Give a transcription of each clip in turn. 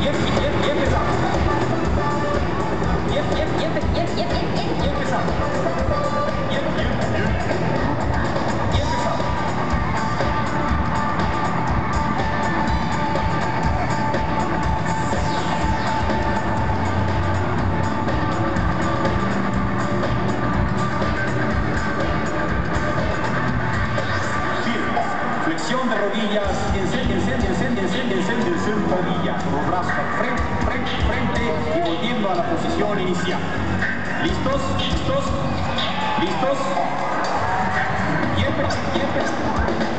Yes, yes. Jensen, Jensen, Jensen, Jensen, Jensen, Jensen, rodilla, brazo frente, frente, frente y volviendo a la posición inicial. ¿Listos? ¿Listos? ¿Listos? Y empezamos.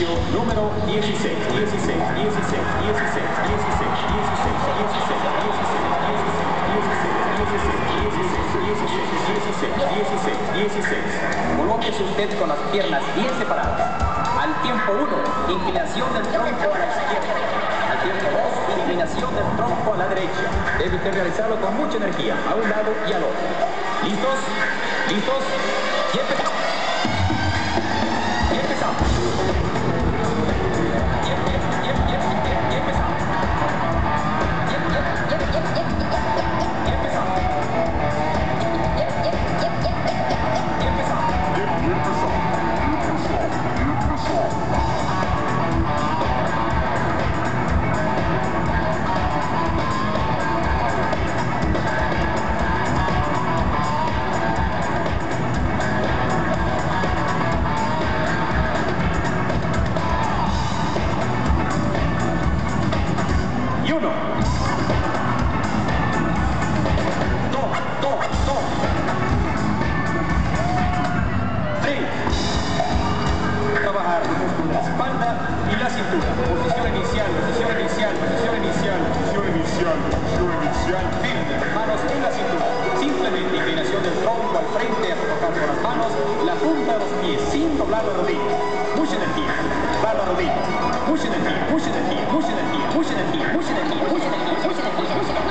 Ejercicio número 16, 16, 16, 16, 16, 16, 16, 16, 16, 16, 16, 16, 16, 16, 16, 16, 16. Colóquese usted con las piernas bien separadas. Al tiempo 1, inclinación del tronco a la izquierda. Al tiempo 2, inclinación del tronco a la derecha. Debe usted realizarlo con mucha energía, a un lado y al otro. ¿Listos? ¿Listos? Posición inicial. Firme, manos en la cintura. Simplemente inclinación del tronco al frente, a tocar con las manos, la punta de los pies, sin doblar la rodilla. Mucha energía. Doblar la rodilla. Mucha energía, mucha energía, mucha energía, mucha energía, mucha energía, mucha energía, mucha energía.